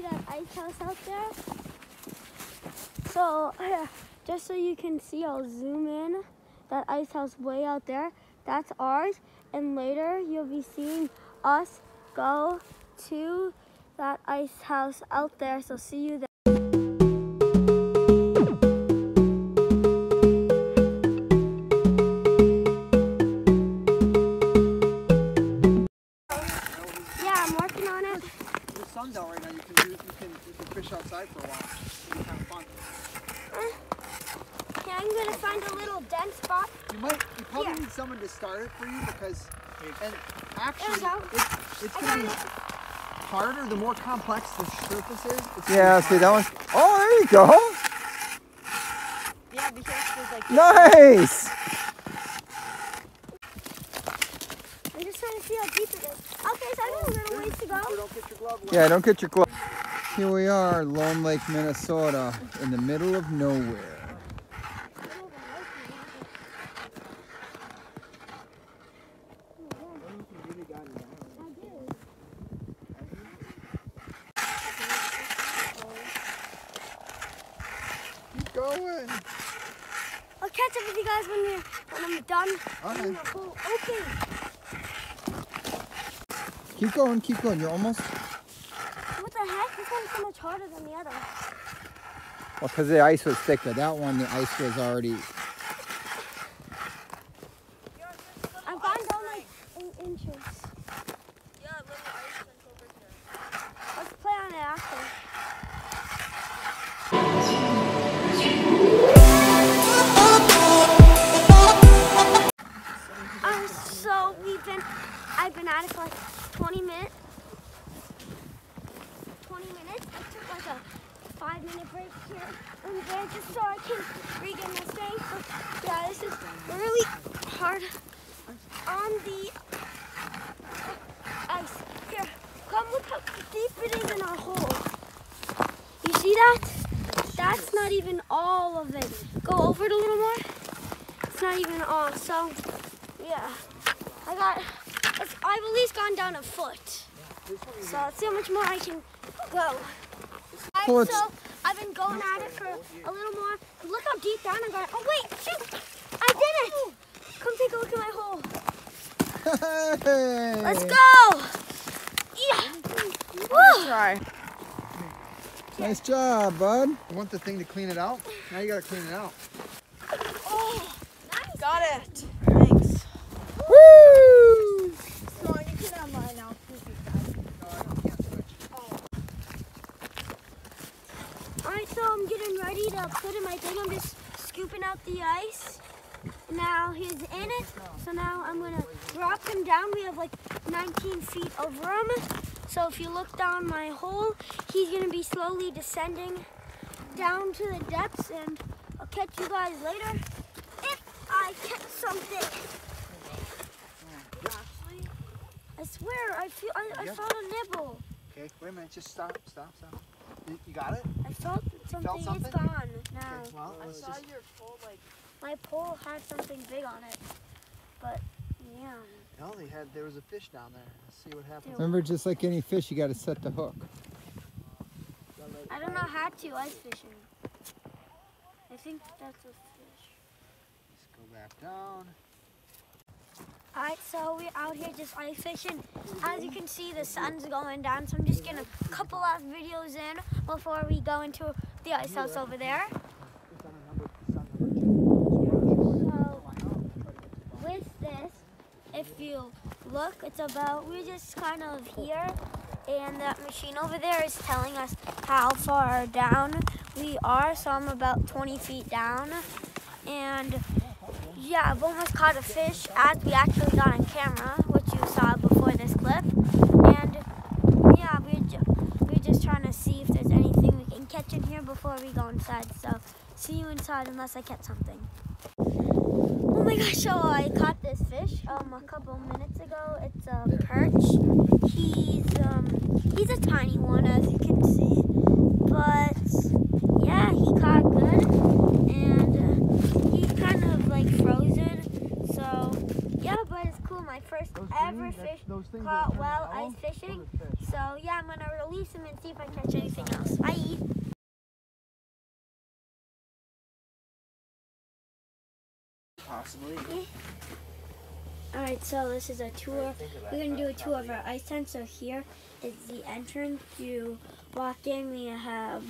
see that ice house out there? So, just so you can see, I'll zoom in. That ice house way out there, that's ours. And later, you'll be seeing us go to that ice house out there. So, see you there. Because and actually we it's, it's gonna be harder the more complex the surface is. Yeah, see that harder. one? Oh, there you go. Yeah, because there's like Nice. I'm just trying to see how deep it is. Okay, so I got a little ways to go. So don't get your glove wet. Yeah, don't get your glove. Here we are, Lone Lake, Minnesota, in the middle of nowhere. Keep going. I'll catch up with you guys when when I'm done. Oh, okay. whole open. Keep going, keep going. You're almost. What the heck? This one's so much harder than the other. Well, because the ice was thicker. That one, the ice was already. We've been, I've been at it for like 20 minutes. 20 minutes. I took like a five minute break here and there just so I can regain my strength. Yeah, this is really hard on the ice. Here, come look how deep it is in our hole. You see that? That's not even all of it. Go over it a little more. It's not even all. So, yeah. I got, I've at least gone down a foot. So let's see how much more I can go. Alright, Well, so I've been going at it for a little more. Look how deep down I got it. Oh wait, shoot! I did it! Come take a look at my hole. Hey! Let's go! Yeah! Woo! Try. Nice job, bud. You want the thing to clean it out? Now you gotta clean it out. Oh, nice. Got it. Thanks. Woo! So you can have mine now. No, I don't can't switch. Alright, so I'm getting ready to put in my thing. I'm just scooping out the ice. Now he's in it. So now I'm gonna drop him down. We have like 19 feet of room. So if you look down my hole, he's gonna be slowly descending down to the depths and I'll catch you guys later if I catch something. Actually, I swear, I feel I, I felt a nibble. Okay, wait a minute. Just stop, stop, stop. You, you got it? I felt something. something? It's gone now. Okay, well, I saw just- your full like. My pole had something big on it, but yeah. No, they had. There was a fish down there. Let's see what happens. Remember, just like any fish, you got to set the hook. I don't know how to ice fishing. I think that's a fish. Let's go back down. Alright, so we're out here just ice fishing. As you can see, the sun's going down, so I'm just getting a couple of videos in before we go into the ice house over there. So, with this, if you look, it's about, we're just kind of here, and that machine over there is telling us how far down we are. So I'm about 20 feet down, and yeah, I've almost caught a fish as we actually got on camera, which you saw before this clip, and yeah, we're, ju- we're just trying to see if there's anything we can catch in here before we go inside. So see you inside unless I catch something. Oh my gosh, so I caught this fish um a couple minutes ago. It's a perch. He's um he's a tiny one as you can see. But yeah, he caught good and uh, he's kind of like frozen. So yeah, first Those ever green- fish those caught turn well yellow, ice fishing. fish. So yeah, I'm gonna release release him and see if I catch anything else. Bye. Possibly. All right, so this is a tour. We're gonna do a tour of our ice tent. So here is the entrance. You walk in. We have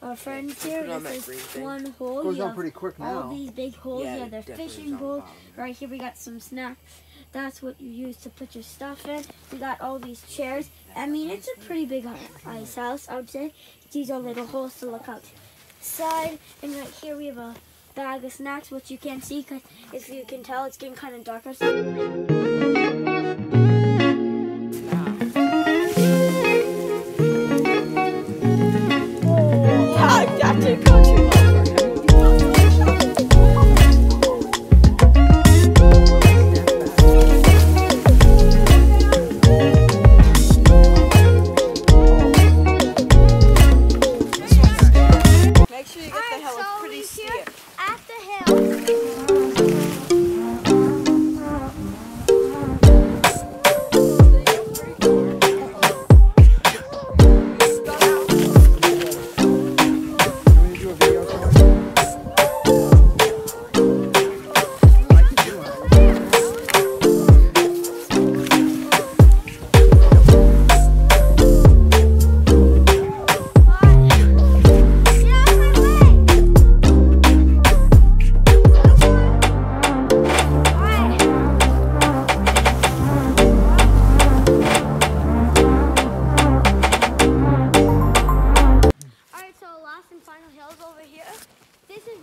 our friends here. Put on This is one hole. Goes You down pretty quick now. all these big holes. Yeah, Yeah, it they're fishing is on bowls. bottom. Right here we got some snacks. That's what you use to put your stuff in. We got all these chairs. I mean, it's a pretty big ice house, I would say. These are little holes to look outside. And right here we have a bag of snacks, which you can't see because if you can tell, it's getting kind of dark outside. Pretty steep. at the hill.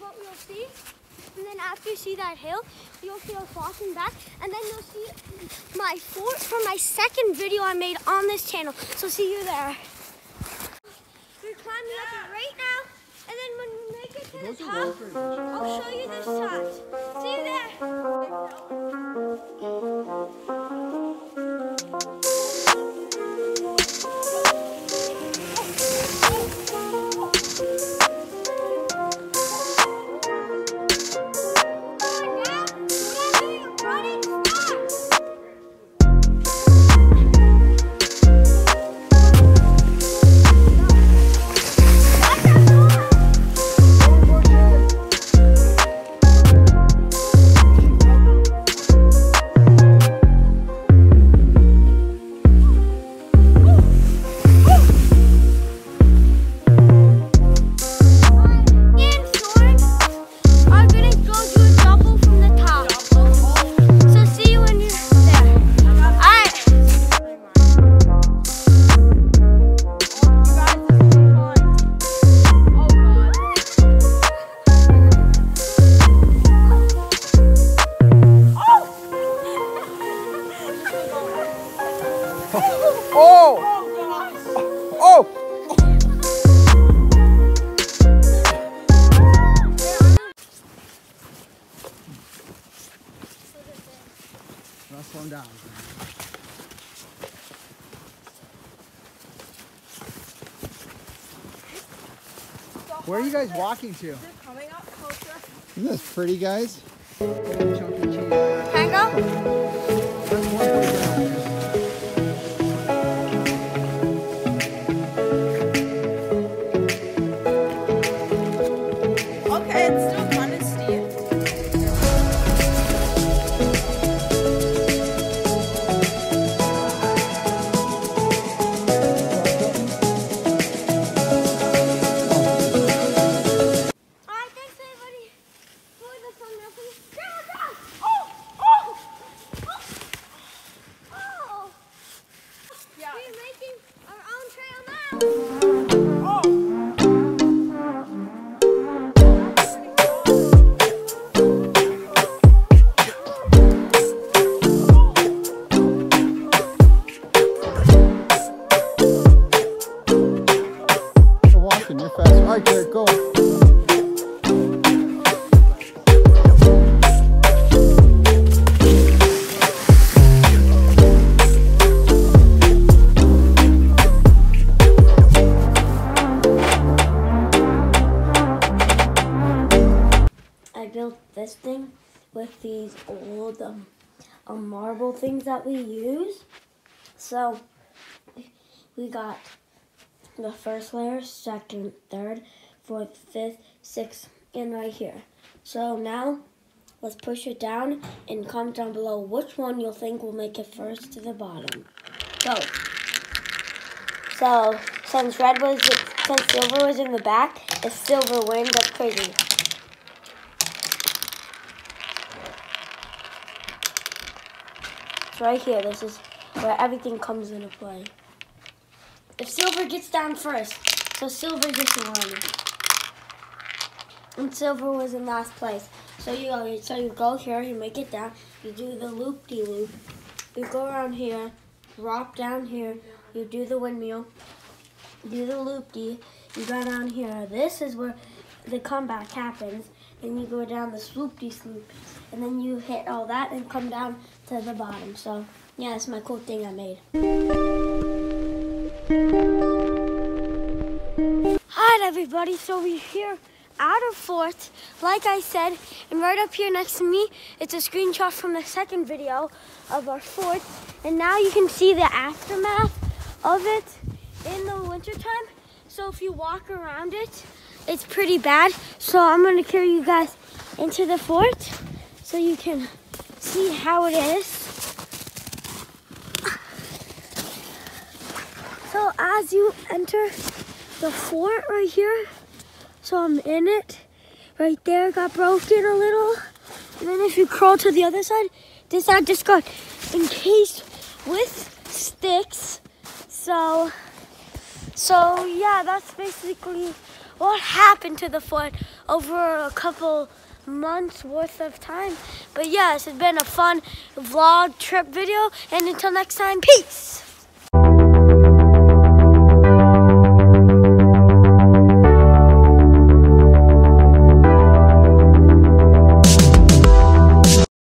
What you'll see. And then after you see that hill, you'll see us walking back. And then you'll see my fourth for my second video I made on this channel. So see you there. We're climbing up it right now. And then when we make it to the Those top. I'll show you this side. See you there. I'll slow him down. Where are you guys walking to? Coming up closer. Isn't this pretty, guys? Chunky for the thumbnail. With these old um, um, marble things that we use. So we got the first layer, second, third, fourth, fifth, sixth, and right here. So now let's push it down and comment down below which one you'll think will make it first to the bottom. Go. So since red was since silver was in the back, if silver wins, that's crazy. Right here. This is where everything comes into play. If silver gets down first, so silver gets one. And silver was in last place. So you go, so you go here, you make it down, you do the loop de loop, you go around here, drop down here, you do the windmill, do the loop de, you go down here. This is where the comeback happens. and you go down the swoop de sloop, and then you hit all that and come down to the bottom. So yeah, that's my cool thing I made. Hi everybody, so we're here out of fort, like I said, and right up here next to me, it's a screenshot from the second video of our fort, and now you can see the aftermath of it in the wintertime. So if you walk around it, it's pretty bad. So I'm gonna carry you guys into the fort so you can see how it is. So as you enter the fort right here, so I'm in it. Right there got broken a little. And then if you crawl to the other side, this side just got encased with sticks. So, so yeah, that's basically what happened to the fort over a couple months worth of time. But yes, it's been a fun vlog trip video. And until next time, peace.